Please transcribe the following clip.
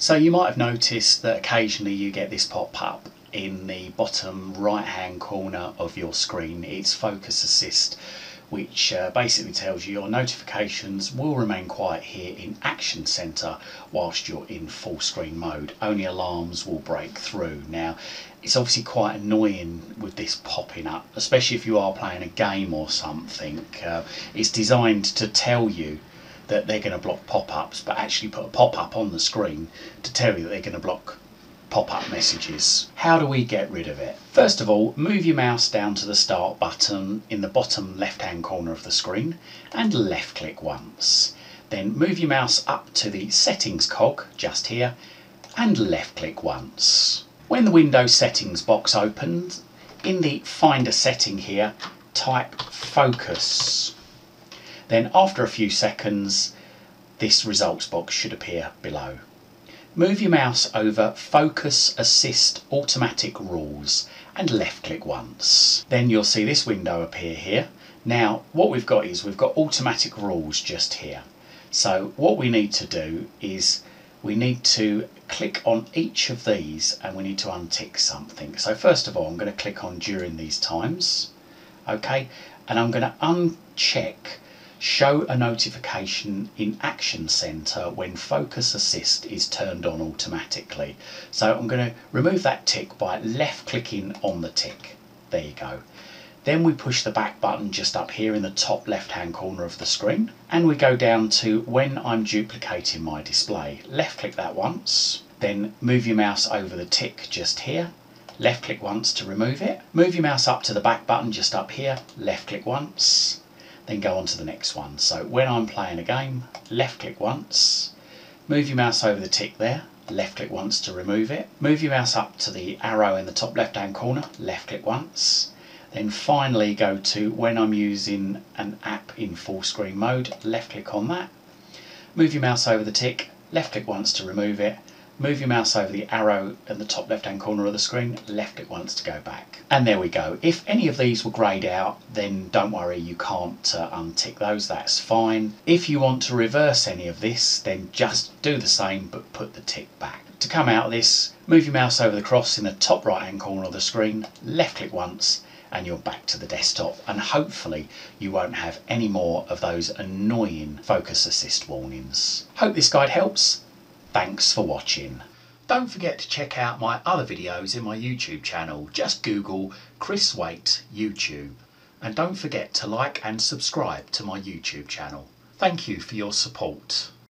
So you might have noticed that occasionally you get this pop up in the bottom right hand corner of your screen. It's Focus Assist which uh, basically tells you your notifications will remain quiet here in Action Centre whilst you're in full screen mode. Only alarms will break through. Now, it's obviously quite annoying with this popping up, especially if you are playing a game or something. Uh, it's designed to tell you that they're going to block pop-ups, but actually put a pop-up on the screen to tell you that they're going to block pop-up messages. How do we get rid of it? First of all, move your mouse down to the start button in the bottom left-hand corner of the screen and left click once. Then move your mouse up to the settings cog just here and left click once. When the Windows settings box opens, in the find a setting here, type focus. Then after a few seconds, this results box should appear below. Move your mouse over Focus Assist Automatic Rules and left click once. Then you'll see this window appear here. Now what we've got is we've got automatic rules just here. So what we need to do is we need to click on each of these and we need to untick something. So first of all I'm going to click on during these times okay and I'm going to uncheck show a notification in Action Center when Focus Assist is turned on automatically. So I'm going to remove that tick by left clicking on the tick. There you go. Then we push the back button just up here in the top left hand corner of the screen and we go down to when I'm duplicating my display. Left click that once, then move your mouse over the tick just here left click once to remove it. Move your mouse up to the back button just up here, left click once, then go on to the next one. So when I'm playing a game, left click once, move your mouse over the tick there, left click once to remove it, move your mouse up to the arrow in the top left hand corner, left click once, then finally go to when I'm using an app in full screen mode, left click on that, move your mouse over the tick, left click once to remove it, Move your mouse over the arrow in the top left hand corner of the screen, left it once to go back. And there we go. If any of these were greyed out, then don't worry, you can't uh, untick those, that's fine. If you want to reverse any of this, then just do the same but put the tick back. To come out of this, move your mouse over the cross in the top right hand corner of the screen, left click once, and you're back to the desktop and hopefully you won't have any more of those annoying focus assist warnings. Hope this guide helps Thanks for watching. Don't forget to check out my other videos in my YouTube channel. Just Google Chris Waite YouTube. And don't forget to like and subscribe to my YouTube channel. Thank you for your support.